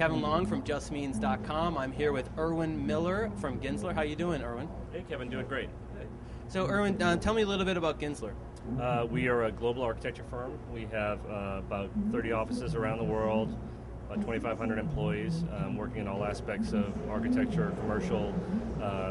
Kevin Long from JustMeans.com. I'm here with Irwin Miller from Gensler. How you doing, Irwin? Hey, Kevin, doing great. So, Irwin, uh, tell me a little bit about Gensler. Uh, we are a global architecture firm. We have uh, about 30 offices around the world, about 2,500 employees um, working in all aspects of architecture, commercial, have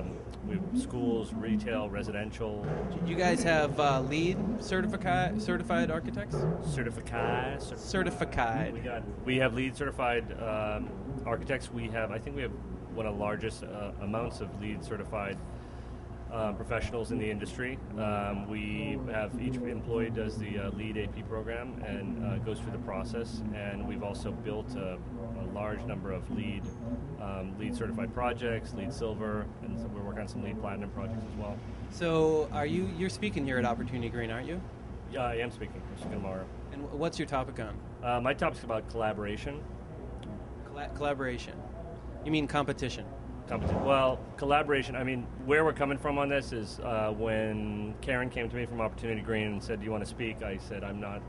schools, retail, residential. You guys have uh, LEED certified certified architects? Certified. Certified. We got. We have LEED certified um, architects. We have. I think we have one of the largest uh, amounts of LEED certified um, professionals in the industry. Um, we have each employee does the uh, LEED AP program and uh, goes through the process. And we've also built a, a large number of LEED um, LEED certified projects, LEED Silver, and so we're working on some LEED Platinum projects as well. So, are you you're speaking here at Opportunity Green, aren't you? Yeah, I am speaking. tomorrow. And what's your topic on? Uh, my topic's about collaboration. collaboration. You mean competition? Competition. Well, collaboration. I mean, where we're coming from on this is uh, when Karen came to me from Opportunity Green and said, "Do you want to speak?" I said, "I'm not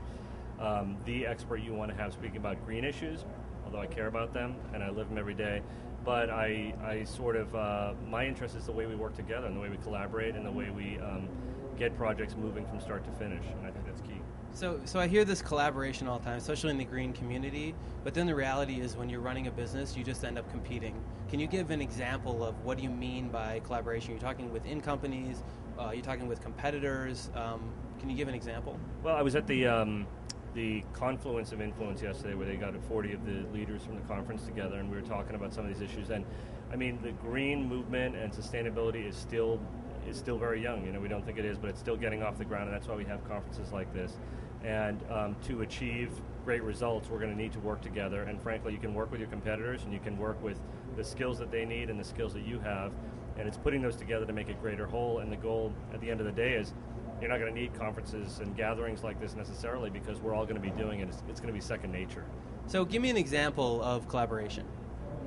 um, the expert you want to have speaking about green issues, although I care about them and I live them every day. But I, I sort of uh, my interest is the way we work together and the way we collaborate and the way we um, get projects moving from start to finish, and I think that's key." So, so I hear this collaboration all the time, especially in the green community. But then the reality is, when you're running a business, you just end up competing. Can you give an example of what do you mean by collaboration? You're talking within companies. Uh, you're talking with competitors. Um, can you give an example? Well, I was at the um, the confluence of influence yesterday, where they got 40 of the leaders from the conference together, and we were talking about some of these issues. And I mean, the green movement and sustainability is still is still very young. You know, we don't think it is, but it's still getting off the ground, and that's why we have conferences like this. And um, to achieve great results, we're going to need to work together. And frankly, you can work with your competitors, and you can work with the skills that they need and the skills that you have. And it's putting those together to make a greater whole. And the goal at the end of the day is you're not going to need conferences and gatherings like this necessarily because we're all going to be doing it. It's, it's going to be second nature. So, give me an example of collaboration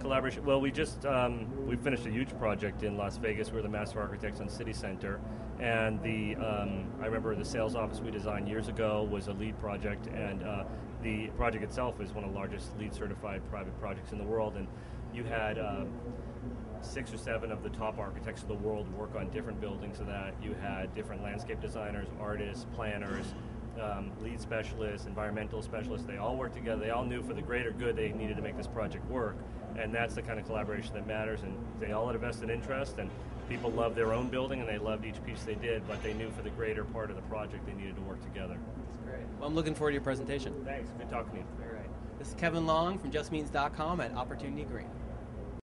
collaboration. Well, we just um, we finished a huge project in Las Vegas. We're the master architects on City Center, and the um, I remember the sales office we designed years ago was a LEED project, and uh, the project itself is one of the largest LEED certified private projects in the world. And you had uh, six or seven of the top architects of the world work on different buildings of that. You had different landscape designers, artists, planners. Um, LEED specialists, environmental specialists, they all worked together. They all knew for the greater good they needed to make this project work and that's the kind of collaboration that matters. And they all had a vested interest, and people loved their own building, and they loved each piece they did, but they knew for the greater part of the project they needed to work together. That's great. Well, I'm looking forward to your presentation. Thanks. Good talking to you. All right. This is Kevin Long from JustMeans.com at Opportunity Green.